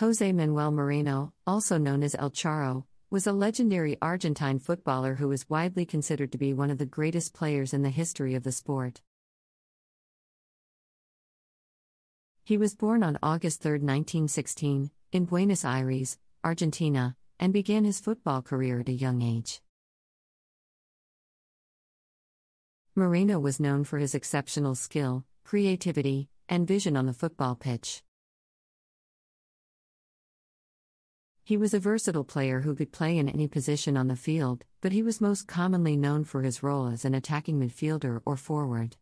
Jose Manuel Moreno, also known as El Charro, was a legendary Argentine footballer who is widely considered to be one of the greatest players in the history of the sport. He was born on August 3, 1916, in Buenos Aires, Argentina, and began his football career at a young age. Moreno was known for his exceptional skill, creativity, and vision on the football pitch. He was a versatile player who could play in any position on the field, but he was most commonly known for his role as an attacking midfielder or forward.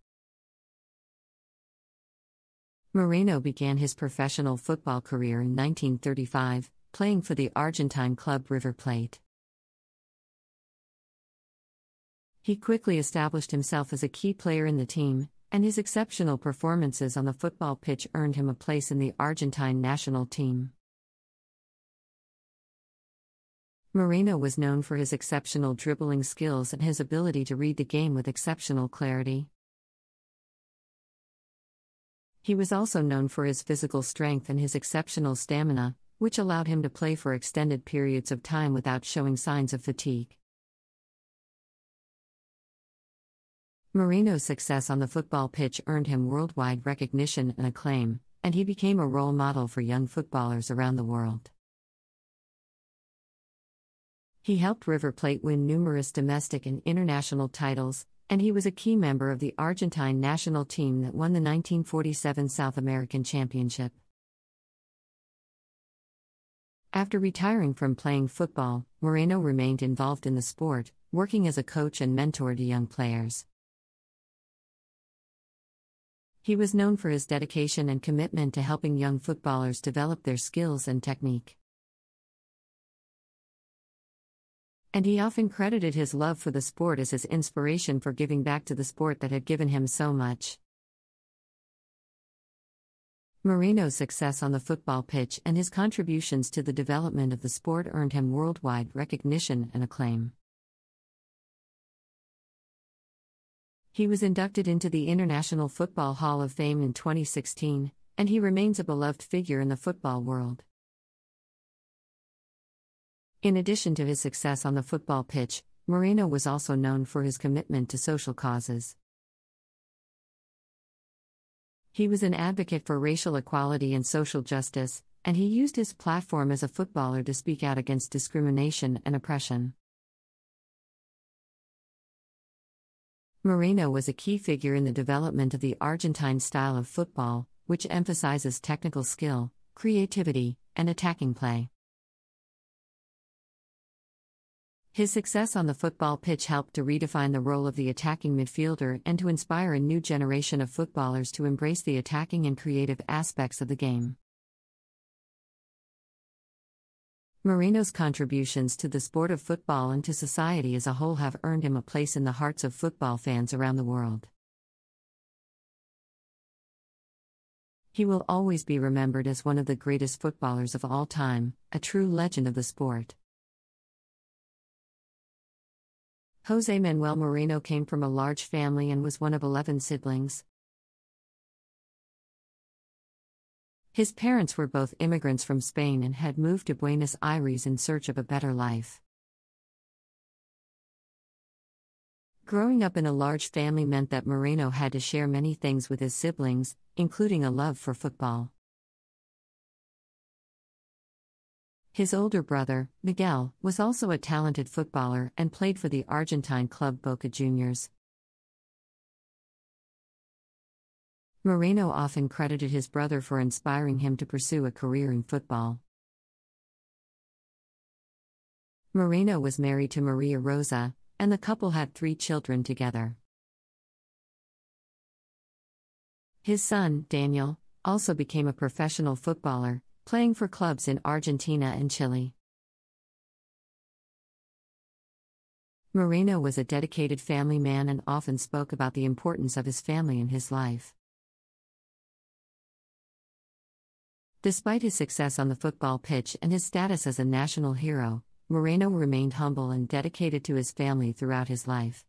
Moreno began his professional football career in 1935, playing for the Argentine club River Plate. He quickly established himself as a key player in the team, and his exceptional performances on the football pitch earned him a place in the Argentine national team. Moreno was known for his exceptional dribbling skills and his ability to read the game with exceptional clarity. He was also known for his physical strength and his exceptional stamina, which allowed him to play for extended periods of time without showing signs of fatigue. Moreno's success on the football pitch earned him worldwide recognition and acclaim, and he became a role model for young footballers around the world. He helped River Plate win numerous domestic and international titles, and he was a key member of the Argentine national team that won the 1947 South American Championship. After retiring from playing football, Moreno remained involved in the sport, working as a coach and mentor to young players. He was known for his dedication and commitment to helping young footballers develop their skills and technique. And he often credited his love for the sport as his inspiration for giving back to the sport that had given him so much. Moreno's success on the football pitch and his contributions to the development of the sport earned him worldwide recognition and acclaim. He was inducted into the International Football Hall of Fame in 2016, and he remains a beloved figure in the football world. In addition to his success on the football pitch, Moreno was also known for his commitment to social causes. He was an advocate for racial equality and social justice, and he used his platform as a footballer to speak out against discrimination and oppression. Moreno was a key figure in the development of the Argentine style of football, which emphasizes technical skill, creativity, and attacking play. His success on the football pitch helped to redefine the role of the attacking midfielder and to inspire a new generation of footballers to embrace the attacking and creative aspects of the game. Moreno's contributions to the sport of football and to society as a whole have earned him a place in the hearts of football fans around the world. He will always be remembered as one of the greatest footballers of all time, a true legend of the sport. Jose Manuel Moreno came from a large family and was one of 11 siblings. His parents were both immigrants from Spain and had moved to Buenos Aires in search of a better life. Growing up in a large family meant that Moreno had to share many things with his siblings, including a love for football. His older brother, Miguel, was also a talented footballer and played for the Argentine club Boca Juniors. Moreno often credited his brother for inspiring him to pursue a career in football. Moreno was married to Maria Rosa, and the couple had three children together. His son, Daniel, also became a professional footballer, playing for clubs in Argentina and Chile. Moreno was a dedicated family man and often spoke about the importance of his family in his life. Despite his success on the football pitch and his status as a national hero, Moreno remained humble and dedicated to his family throughout his life.